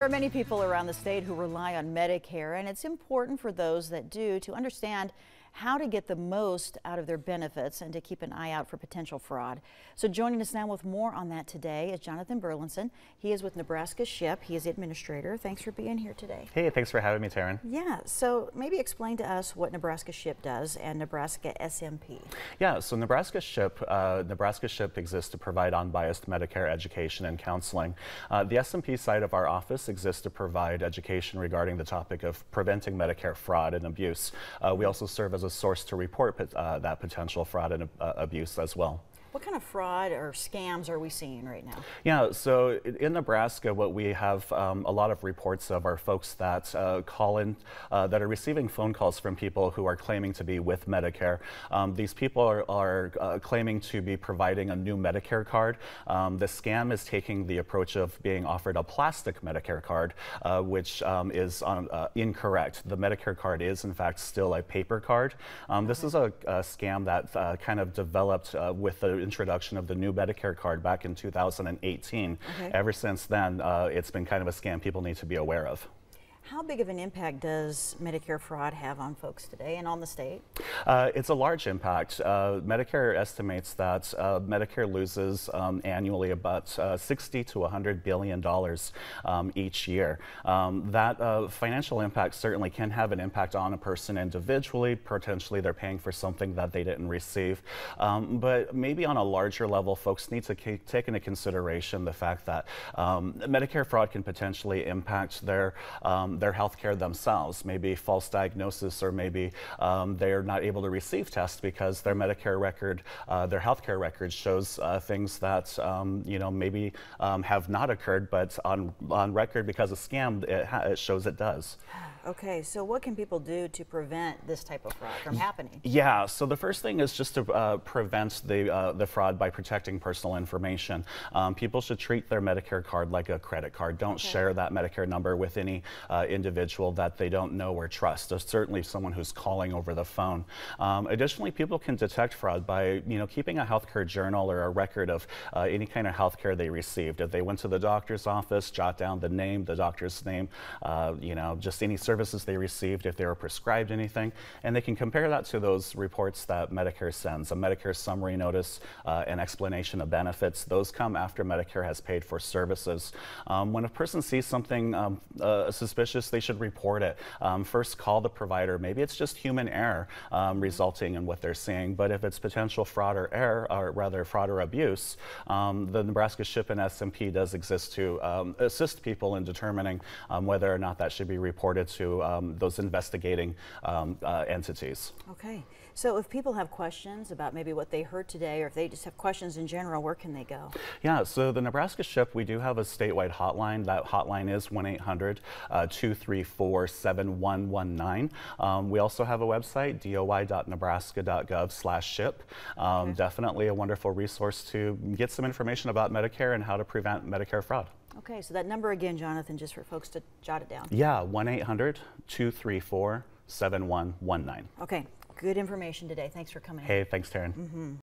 There are many people around the state who rely on Medicare, and it's important for those that do to understand how to get the most out of their benefits and to keep an eye out for potential fraud. So joining us now with more on that today is Jonathan Burlinson. He is with Nebraska SHIP. He is the administrator. Thanks for being here today. Hey, thanks for having me, Taryn. Yeah, so maybe explain to us what Nebraska SHIP does and Nebraska SMP. Yeah, so Nebraska SHIP, uh, Nebraska SHIP exists to provide unbiased Medicare education and counseling. Uh, the SMP side of our office exists to provide education regarding the topic of preventing Medicare fraud and abuse. Uh, we also serve as a source to report uh, that potential fraud and uh, abuse as well. What kind of fraud or scams are we seeing right now? Yeah, so in Nebraska, what we have um, a lot of reports of are folks that uh, call in, uh, that are receiving phone calls from people who are claiming to be with Medicare. Um, these people are, are uh, claiming to be providing a new Medicare card. Um, the scam is taking the approach of being offered a plastic Medicare card, uh, which um, is uh, incorrect. The Medicare card is, in fact, still a paper card. Um, this is a, a scam that uh, kind of developed with the introduction of the new Medicare card back in 2018. Okay. Ever since then, uh, it's been kind of a scam people need to be aware of. How big of an impact does Medicare fraud have on folks today and on the state? Uh, it's a large impact. Uh, Medicare estimates that uh, Medicare loses um, annually about uh, 60 to 100 billion dollars um, each year. Um, that uh, financial impact certainly can have an impact on a person individually. Potentially, they're paying for something that they didn't receive. Um, but maybe on a larger level, folks need to take into consideration the fact that um, Medicare fraud can potentially impact their um, their health care themselves, maybe false diagnosis, or maybe um, they're not able to receive tests because their Medicare record, uh, their health care record shows uh, things that um, you know maybe um, have not occurred, but on on record because of scam, it, it shows it does. Okay, so what can people do to prevent this type of fraud from happening? Yeah, so the first thing is just to uh, prevent the, uh, the fraud by protecting personal information. Um, people should treat their Medicare card like a credit card. Don't okay. share that Medicare number with any uh, individual that they don't know or trust, certainly someone who's calling over the phone. Um, additionally, people can detect fraud by you know, keeping a healthcare journal or a record of uh, any kind of healthcare they received. If they went to the doctor's office, jot down the name, the doctor's name, uh, you know, just any services they received, if they were prescribed anything, and they can compare that to those reports that Medicare sends, a Medicare summary notice, uh, an explanation of benefits. Those come after Medicare has paid for services. Um, when a person sees something um, uh, suspicious, they should report it. Um, first, call the provider. Maybe it's just human error um, resulting in what they're seeing, but if it's potential fraud or error, or rather fraud or abuse, um, the Nebraska SHIP and SMP does exist to um, assist people in determining um, whether or not that should be reported to those investigating uh, entities. Okay. So if people have questions about maybe what they heard today or if they just have questions in general, where can they go? Yeah, so the Nebraska SHIP, we do have a statewide hotline. That hotline is 1 800 uh, 234-7119. Um, we also have a website, doi.nebraska.gov slash ship. Um, okay. Definitely a wonderful resource to get some information about Medicare and how to prevent Medicare fraud. Okay, so that number again, Jonathan, just for folks to jot it down. Yeah, 1-800-234-7119. Okay, good information today. Thanks for coming. Hey, thanks, Taryn. Mm -hmm.